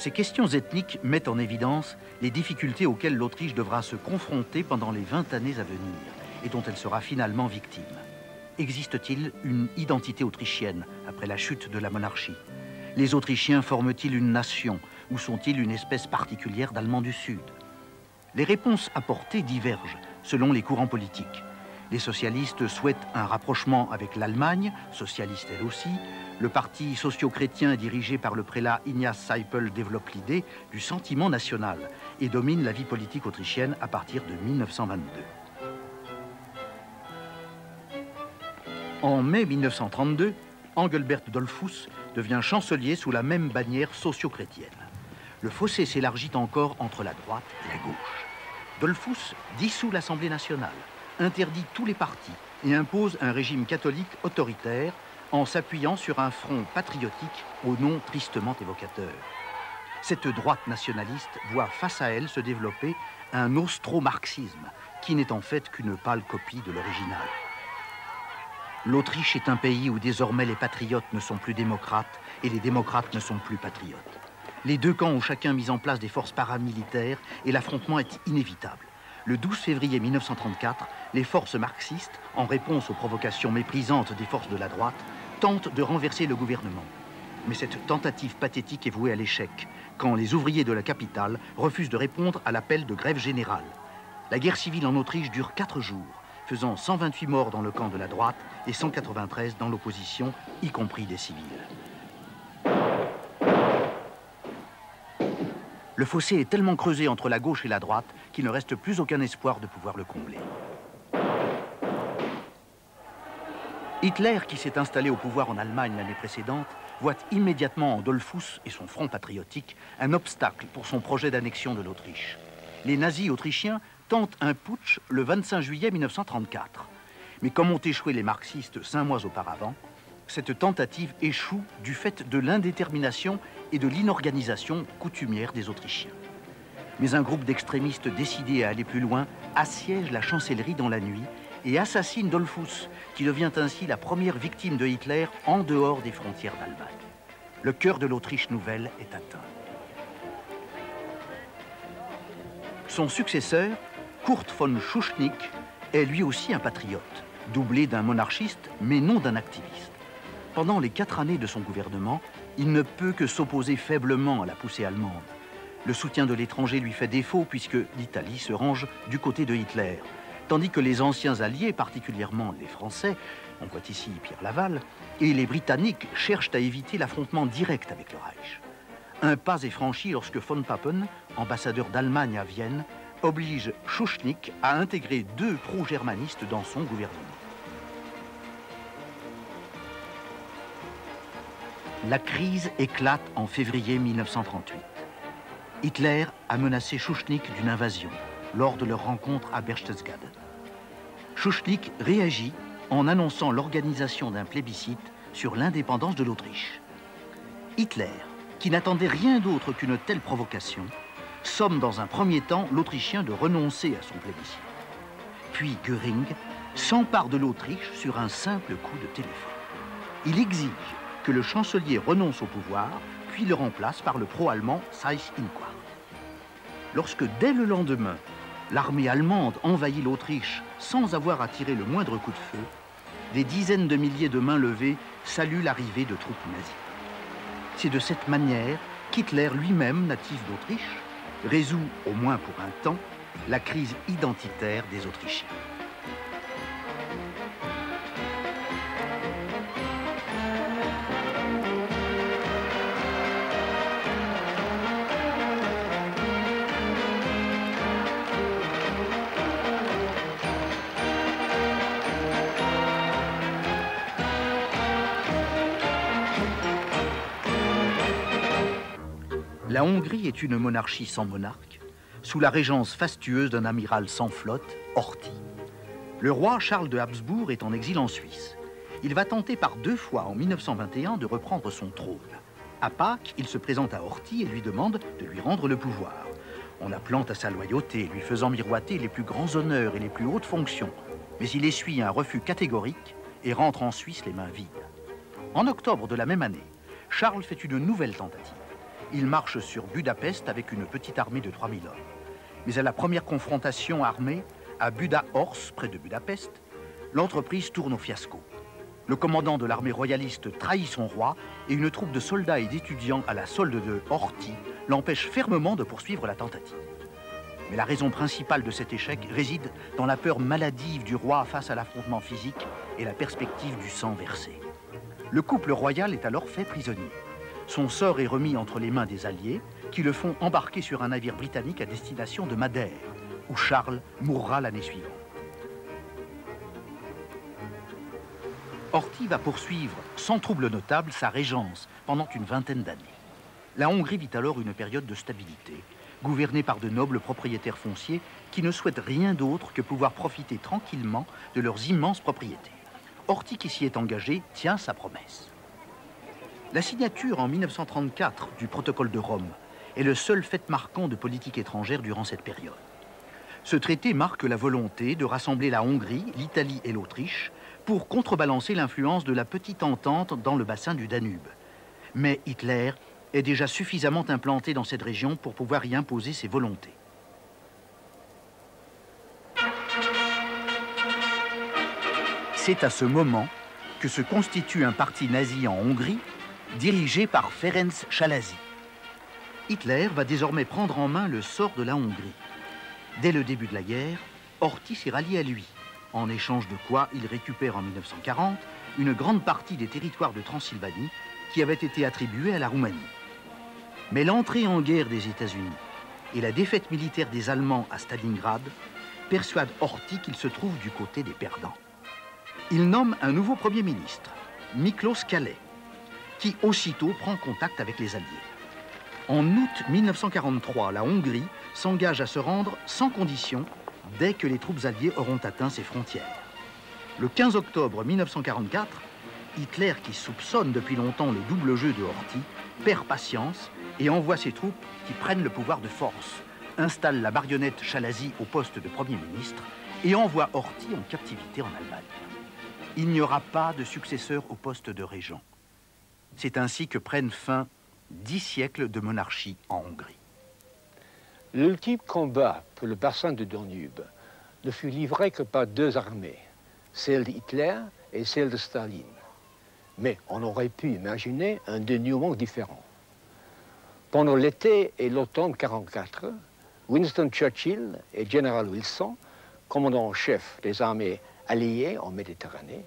Ces questions ethniques mettent en évidence les difficultés auxquelles l'Autriche devra se confronter pendant les 20 années à venir et dont elle sera finalement victime. Existe-t-il une identité autrichienne après la chute de la monarchie? Les Autrichiens forment-ils une nation ou sont-ils une espèce particulière d'Allemands du Sud? Les réponses apportées divergent selon les courants politiques. Les socialistes souhaitent un rapprochement avec l'Allemagne, socialiste elle aussi, le parti socio-chrétien dirigé par le prélat Ignaz Seipel développe l'idée du sentiment national et domine la vie politique autrichienne à partir de 1922. En mai 1932, Engelbert Dollfuss devient chancelier sous la même bannière socio-chrétienne. Le fossé s'élargit encore entre la droite et la gauche. Dollfuss dissout l'Assemblée nationale, interdit tous les partis et impose un régime catholique autoritaire en s'appuyant sur un front patriotique au nom tristement évocateur. Cette droite nationaliste voit face à elle se développer un austro-marxisme qui n'est en fait qu'une pâle copie de l'original. L'Autriche est un pays où désormais les patriotes ne sont plus démocrates et les démocrates ne sont plus patriotes. Les deux camps ont chacun mis en place des forces paramilitaires et l'affrontement est inévitable. Le 12 février 1934, les forces marxistes, en réponse aux provocations méprisantes des forces de la droite, tente de renverser le gouvernement. Mais cette tentative pathétique est vouée à l'échec quand les ouvriers de la capitale refusent de répondre à l'appel de grève générale. La guerre civile en Autriche dure quatre jours, faisant 128 morts dans le camp de la droite et 193 dans l'opposition, y compris des civils. Le fossé est tellement creusé entre la gauche et la droite qu'il ne reste plus aucun espoir de pouvoir le combler. Hitler, qui s'est installé au pouvoir en Allemagne l'année précédente, voit immédiatement en Dollfuss et son front patriotique un obstacle pour son projet d'annexion de l'Autriche. Les nazis autrichiens tentent un putsch le 25 juillet 1934. Mais comme ont échoué les marxistes cinq mois auparavant, cette tentative échoue du fait de l'indétermination et de l'inorganisation coutumière des Autrichiens. Mais un groupe d'extrémistes décidés à aller plus loin assiège la chancellerie dans la nuit et assassine Dollfuss, qui devient ainsi la première victime de Hitler en dehors des frontières d'Allemagne. Le cœur de l'Autriche nouvelle est atteint. Son successeur, Kurt von Schuschnigg, est lui aussi un patriote, doublé d'un monarchiste, mais non d'un activiste. Pendant les quatre années de son gouvernement, il ne peut que s'opposer faiblement à la poussée allemande. Le soutien de l'étranger lui fait défaut puisque l'Italie se range du côté de Hitler, tandis que les anciens alliés, particulièrement les Français, on voit ici Pierre Laval, et les Britanniques cherchent à éviter l'affrontement direct avec le Reich. Un pas est franchi lorsque von Papen, ambassadeur d'Allemagne à Vienne, oblige Schuschnigg à intégrer deux pro-germanistes dans son gouvernement. La crise éclate en février 1938. Hitler a menacé Schuschnigg d'une invasion lors de leur rencontre à Berchtesgaden. Schuschnigg réagit en annonçant l'organisation d'un plébiscite sur l'indépendance de l'Autriche. Hitler, qui n'attendait rien d'autre qu'une telle provocation, somme dans un premier temps l'Autrichien de renoncer à son plébiscite. puis Göring, s'empare de l'Autriche sur un simple coup de téléphone. Il exige que le chancelier renonce au pouvoir, puis le remplace par le pro-allemand Seyss-Inquart. Lorsque, dès le lendemain, l'armée allemande envahit l'Autriche sans avoir à tirer le moindre coup de feu, des dizaines de milliers de mains levées saluent l'arrivée de troupes nazies. C'est de cette manière qu'Hitler lui-même, natif d'Autriche, résout, au moins pour un temps, la crise identitaire des Autrichiens. La Hongrie est une monarchie sans monarque, sous la régence fastueuse d'un amiral sans flotte, Horthy. Le roi Charles de Habsbourg est en exil en Suisse. Il va tenter par deux fois en 1921 de reprendre son trône. À Pâques, il se présente à Horthy et lui demande de lui rendre le pouvoir, en appelant à sa loyauté, lui faisant miroiter les plus grands honneurs et les plus hautes fonctions. Mais il essuie un refus catégorique et rentre en Suisse les mains vides. En octobre de la même année, Charles fait une nouvelle tentative il marche sur Budapest avec une petite armée de 3000 hommes. Mais à la première confrontation armée, à Buda-Horst, près de Budapest, l'entreprise tourne au fiasco. Le commandant de l'armée royaliste trahit son roi et une troupe de soldats et d'étudiants à la solde de Horthy l'empêche fermement de poursuivre la tentative. Mais la raison principale de cet échec réside dans la peur maladive du roi face à l'affrontement physique et la perspective du sang versé. Le couple royal est alors fait prisonnier. Son sort est remis entre les mains des Alliés, qui le font embarquer sur un navire britannique à destination de Madère, où Charles mourra l'année suivante. Horthy va poursuivre, sans trouble notable, sa régence pendant une vingtaine d'années. La Hongrie vit alors une période de stabilité, gouvernée par de nobles propriétaires fonciers qui ne souhaitent rien d'autre que pouvoir profiter tranquillement de leurs immenses propriétés. Horthy, qui s'y est engagé, tient sa promesse. La signature en 1934 du protocole de Rome est le seul fait marquant de politique étrangère durant cette période. Ce traité marque la volonté de rassembler la Hongrie, l'Italie et l'Autriche pour contrebalancer l'influence de la petite entente dans le bassin du Danube. Mais Hitler est déjà suffisamment implanté dans cette région pour pouvoir y imposer ses volontés. C'est à ce moment que se constitue un parti nazi en Hongrie dirigé par Ferenc Chalazi. Hitler va désormais prendre en main le sort de la Hongrie. Dès le début de la guerre, Horthy s'est rallié à lui, en échange de quoi il récupère en 1940 une grande partie des territoires de Transylvanie qui avaient été attribués à la Roumanie. Mais l'entrée en guerre des États-Unis et la défaite militaire des Allemands à Stalingrad persuadent Horthy qu'il se trouve du côté des perdants. Il nomme un nouveau Premier ministre, Miklos Kalais, qui aussitôt prend contact avec les Alliés. En août 1943, la Hongrie s'engage à se rendre sans condition dès que les troupes alliées auront atteint ses frontières. Le 15 octobre 1944, Hitler, qui soupçonne depuis longtemps le double jeu de Horthy, perd patience et envoie ses troupes qui prennent le pouvoir de force, installe la marionnette Chalazi au poste de Premier ministre et envoie Horthy en captivité en Allemagne. Il n'y aura pas de successeur au poste de régent. C'est ainsi que prennent fin dix siècles de monarchie en Hongrie. L'ultime combat pour le bassin de Danube ne fut livré que par deux armées, celle d'Hitler et celle de Staline. Mais on aurait pu imaginer un dénouement différent. Pendant l'été et l'automne 1944, Winston Churchill et General Wilson, commandant en chef des armées alliées en Méditerranée,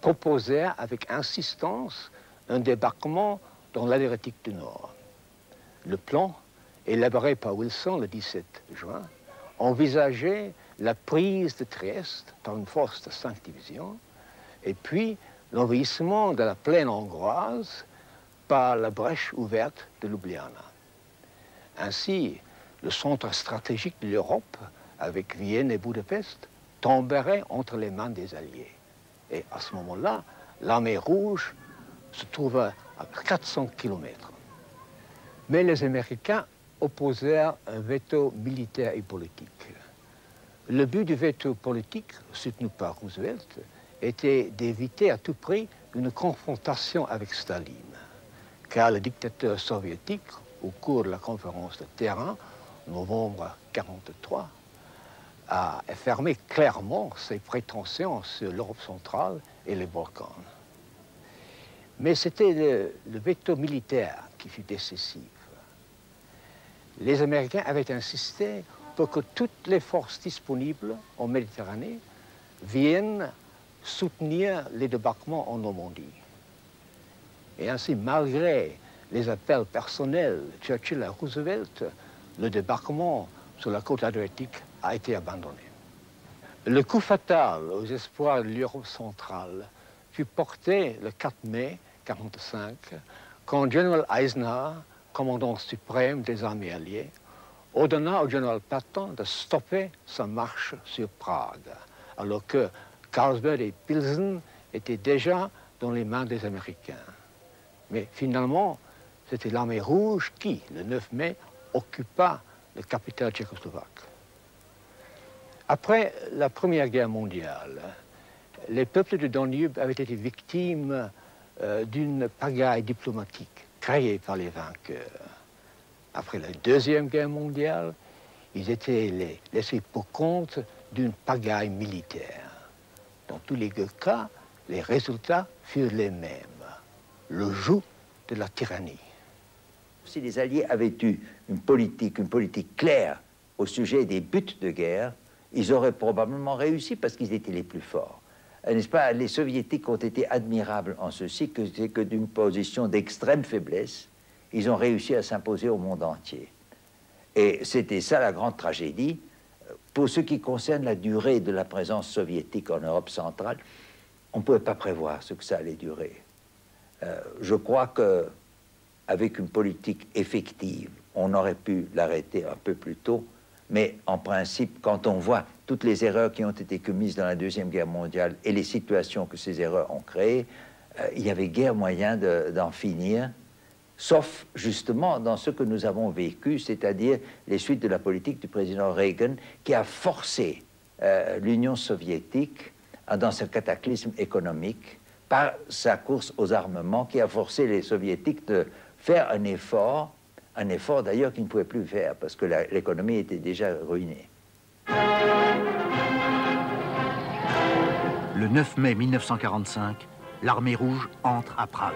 proposèrent avec insistance un débarquement dans l'Adriatique du Nord. Le plan, élaboré par Wilson le 17 juin, envisageait la prise de Trieste par une force de cinq divisions et puis l'envahissement de la plaine hongroise par la brèche ouverte de Ljubljana. Ainsi, le centre stratégique de l'Europe, avec Vienne et Budapest, tomberait entre les mains des Alliés. Et à ce moment-là, l'armée rouge se trouve à 400 km. Mais les Américains opposèrent un veto militaire et politique. Le but du veto politique, soutenu par Roosevelt, était d'éviter à tout prix une confrontation avec Staline, car le dictateur soviétique, au cours de la conférence de Terrain, novembre 1943, a affirmé clairement ses prétentions sur l'Europe centrale et les Balkans. Mais c'était le, veto militaire qui fut décisif. Les Américains avaient insisté pour que toutes les forces disponibles en Méditerranée viennent soutenir les débarquements en Normandie. Et ainsi, malgré les appels personnels de Churchill à Roosevelt, le débarquement sur la côte adriatique a été abandonné. Le coup fatal aux espoirs de l'Europe centrale fut porté le 4 mai 1945, quand General Eisenhower, commandant suprême des armées alliées, ordonna au général Patton de stopper sa marche sur Prague, alors que Carlsberg et Pilsen étaient déjà dans les mains des Américains. Mais finalement, c'était l'armée rouge qui, le 9 mai, occupa le capital tchécoslovaque. Après la Première Guerre mondiale, les peuples du Danube avaient été victimes euh, d'une pagaille diplomatique créée par les vainqueurs après la Deuxième Guerre mondiale, ils étaient laissés pour compte d'une pagaille militaire. Dans tous les deux cas, les résultats furent les mêmes. Le joug de la tyrannie. Si les Alliés avaient eu une politique, une politique claire au sujet des buts de guerre, ils auraient probablement réussi parce qu'ils étaient les plus forts. Euh, n'est-ce pas Les Soviétiques ont été admirables en ceci que c'est que d'une position d'extrême faiblesse, ils ont réussi à s'imposer au monde entier. Et c'était ça la grande tragédie. Pour ce qui concerne la durée de la présence soviétique en Europe centrale, on ne pouvait pas prévoir ce que ça allait durer. Euh, je crois que avec une politique effective, on aurait pu l'arrêter un peu plus tôt, mais en principe, quand on voit toutes les erreurs qui ont été commises dans la Deuxième Guerre mondiale et les situations que ces erreurs ont créées, euh, il y avait guère moyen d'en finir sauf justement dans ce que nous avons vécu, c'est-à-dire les suites de la politique du président Reagan, qui a forcé euh, l'Union soviétique dans ce cataclysme économique par sa course aux armements, qui a forcé les soviétiques de faire un effort, un effort d'ailleurs qu'ils ne pouvaient plus faire parce que l'économie était déjà ruinée. Le 9 mai 1945, l'armée rouge entre à Prague.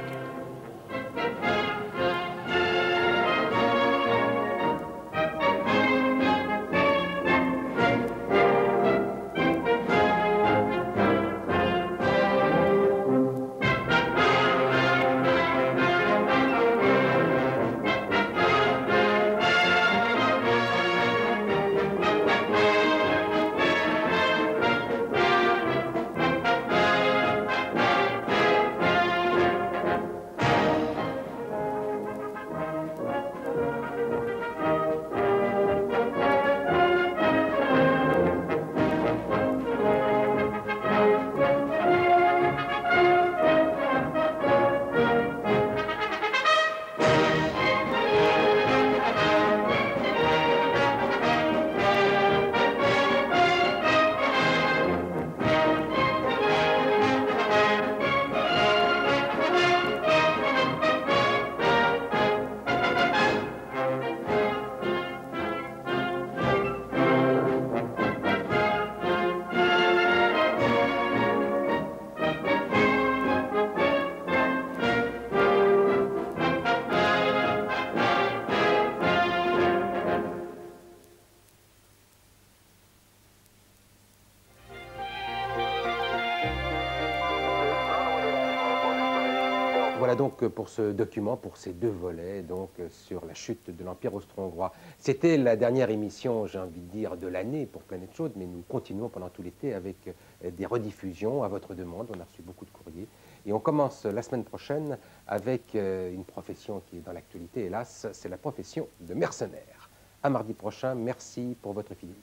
Pour ce document, pour ces deux volets, donc sur la chute de l'Empire austro-hongrois. C'était la dernière émission, j'ai envie de dire, de l'année pour Planète Chaude, mais nous continuons pendant tout l'été avec euh, des rediffusions à votre demande. On a reçu beaucoup de courriers. Et on commence la semaine prochaine avec euh, une profession qui est dans l'actualité, hélas, c'est la profession de mercenaire. À mardi prochain, merci pour votre fidélité.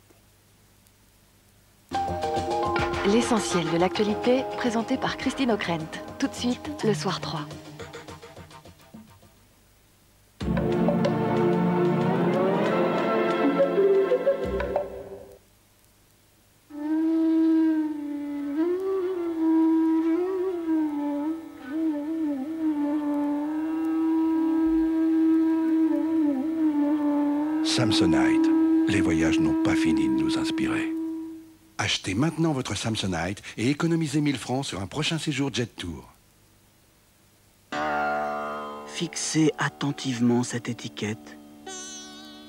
L'essentiel de l'actualité, présenté par Christine O'Krent. Tout de suite, le soir 3. Samsonite. Les voyages n'ont pas fini de nous inspirer. Achetez maintenant votre Samsonite et économisez 1000 francs sur un prochain séjour Jet Tour. Fixez attentivement cette étiquette.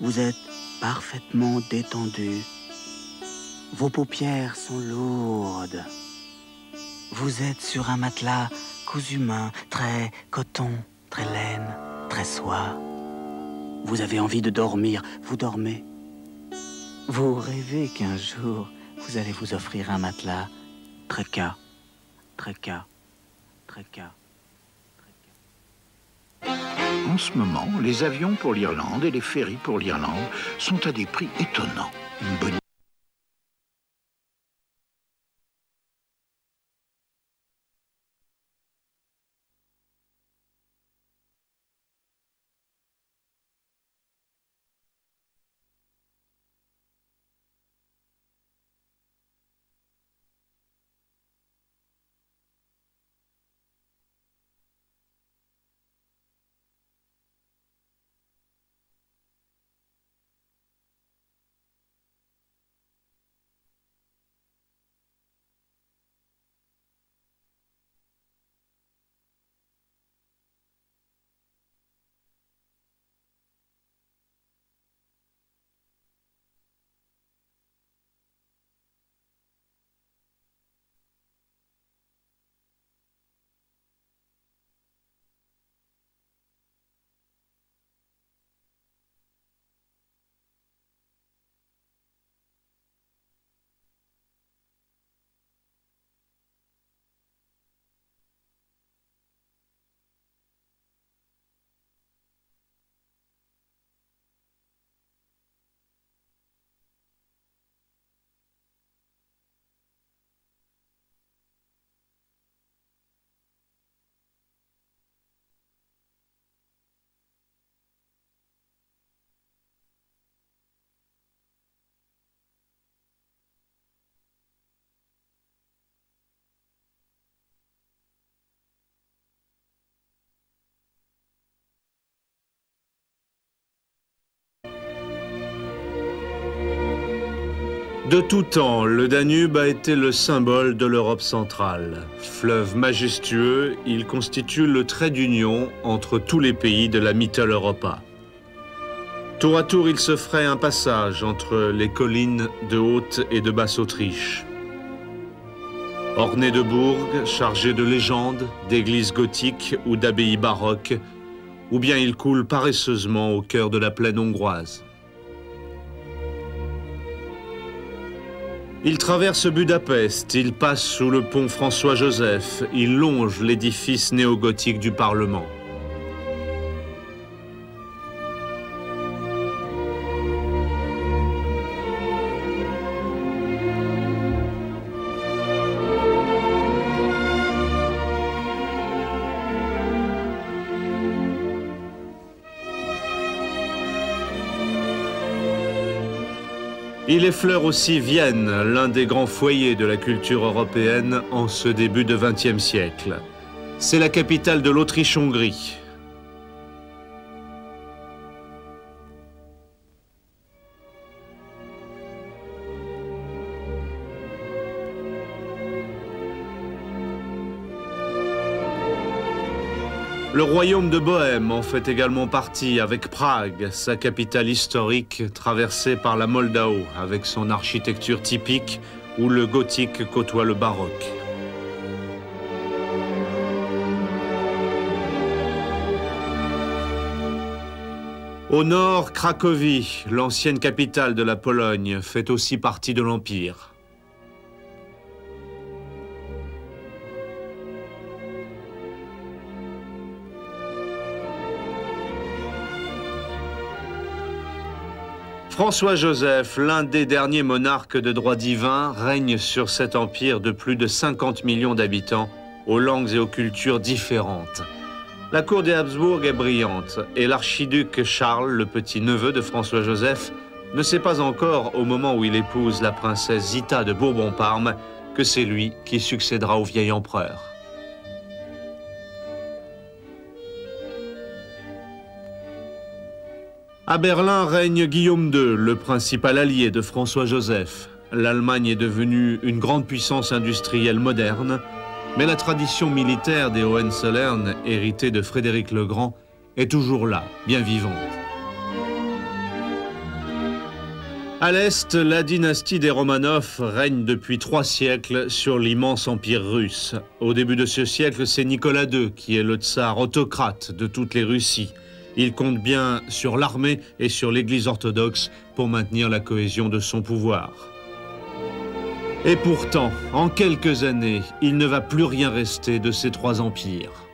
Vous êtes parfaitement détendu. Vos paupières sont lourdes. Vous êtes sur un matelas cousu main, très coton, très laine, très soie. Vous avez envie de dormir, vous dormez. Vous rêvez qu'un jour, vous allez vous offrir un matelas très cas, très cas, très cas. En ce moment, les avions pour l'Irlande et les ferries pour l'Irlande sont à des prix étonnants. Une bonne De tout temps, le Danube a été le symbole de l'Europe centrale. Fleuve majestueux, il constitue le trait d'union entre tous les pays de la Mittel Europa. Tour à tour, il se ferait un passage entre les collines de Haute et de Basse-Autriche. Orné de bourgs, chargé de légendes, d'églises gothiques ou d'abbayes baroques, ou bien il coule paresseusement au cœur de la plaine hongroise. Il traverse Budapest, il passe sous le pont François-Joseph, il longe l'édifice néogothique du Parlement. Il effleure aussi Vienne, l'un des grands foyers de la culture européenne en ce début de XXe siècle. C'est la capitale de l'Autriche-Hongrie. Le royaume de Bohême en fait également partie avec Prague, sa capitale historique traversée par la Moldao avec son architecture typique où le gothique côtoie le baroque. Au nord, Cracovie, l'ancienne capitale de la Pologne, fait aussi partie de l'Empire. François-Joseph, l'un des derniers monarques de droit divin, règne sur cet empire de plus de 50 millions d'habitants, aux langues et aux cultures différentes. La cour des Habsbourg est brillante et l'archiduc Charles, le petit-neveu de François-Joseph, ne sait pas encore, au moment où il épouse la princesse Zita de Bourbon-Parme, que c'est lui qui succédera au vieil empereur. À Berlin règne Guillaume II, le principal allié de François-Joseph. L'Allemagne est devenue une grande puissance industrielle moderne, mais la tradition militaire des Hohenzollern, héritée de Frédéric le Grand, est toujours là, bien vivante. À l'est, la dynastie des Romanov règne depuis trois siècles sur l'immense empire russe. Au début de ce siècle, c'est Nicolas II qui est le tsar autocrate de toutes les Russies. Il compte bien sur l'armée et sur l'Église orthodoxe pour maintenir la cohésion de son pouvoir. Et pourtant, en quelques années, il ne va plus rien rester de ces trois empires.